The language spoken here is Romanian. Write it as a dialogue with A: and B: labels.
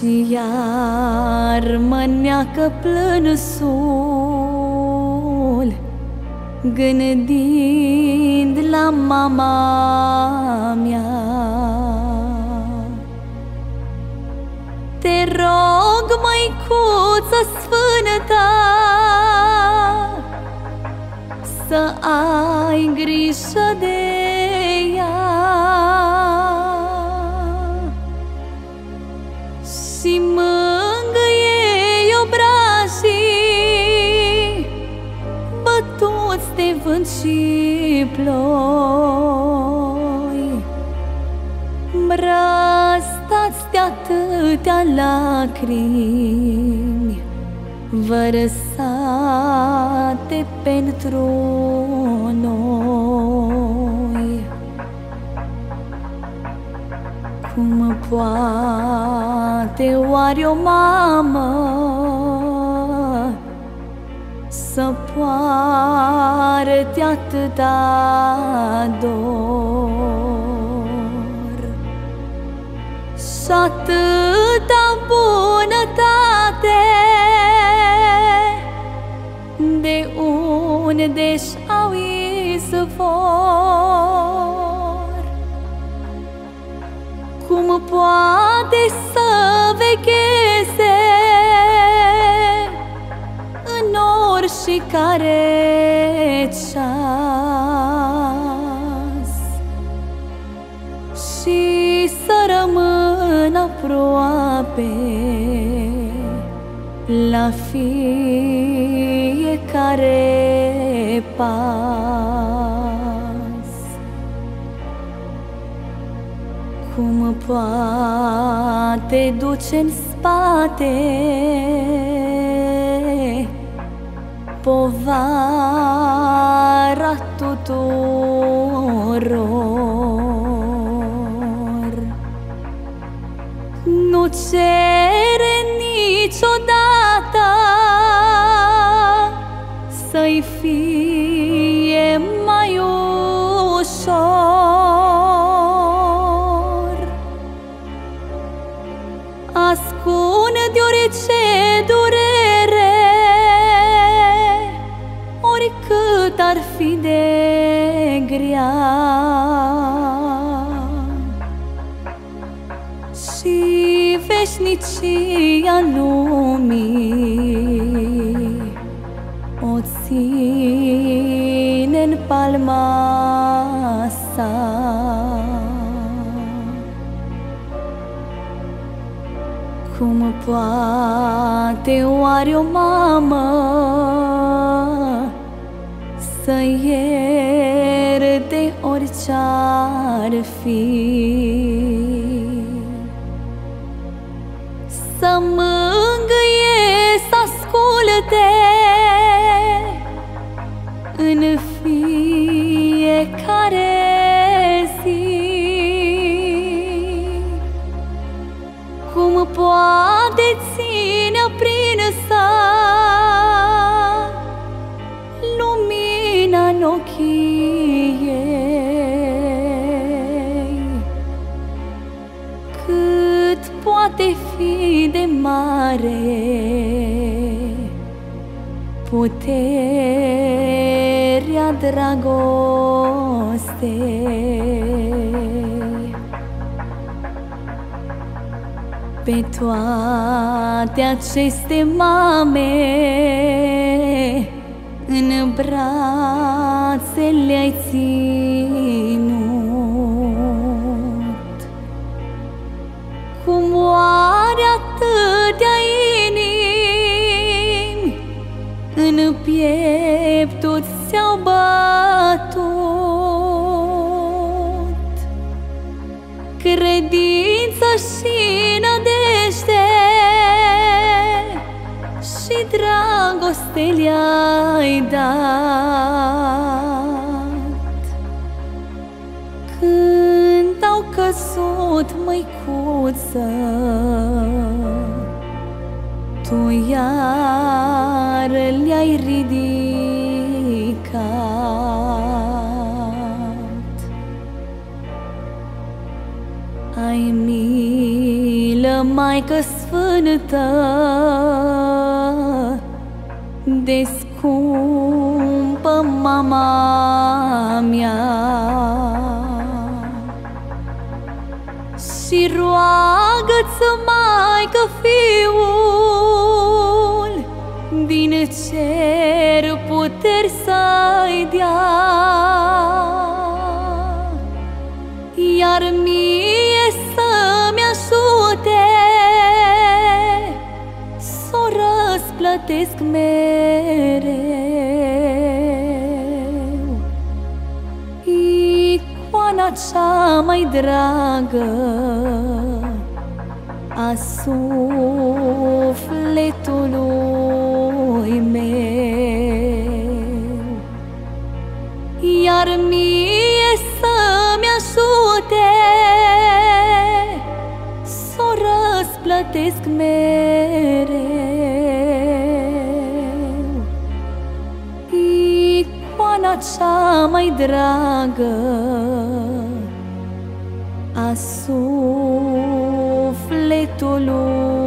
A: Și iar mă neacă plânsul Gândind la mama mea. Te rog, măicuță sfântă Să ai grijă de Și mângâie obrajii Bătuți de vânt și ploi. Mrăstați de atâtea lacrimi. Vărsate pentru noi Cum poate oare o mamă Să poarte atâta dor? Și atâta bunătate De unde-și au izvor Cum poate să vegheze În oricare ceas. Și să rămână aproape La fiecare pas Cum poate duce în spate Povara tuturor. Nu cere niciodată Să-i fie grea Și veșnicia lumii O ține în palma sa. Cum poate oare o mamă Să ierte orice ar fi. Să mângâie, să asculte poate fi de mare Puterea dragostei. Pe toate aceste mame În brațe le-ai căzut măicuță Tu iar le-ai ridicat. Ai milă, Maică Sfântă, de scumpă mama roagă-ți, Maică, Fiul Din cer puteri să-i dea. Iar mie să-mi ajute S-o răsplătesc mereu. Icoana cea mai dragă A sufletului meu. Iar mie să-mi ajute S-o răsplătesc mereu. Icoana cea mai dragă A sufletului letto lui.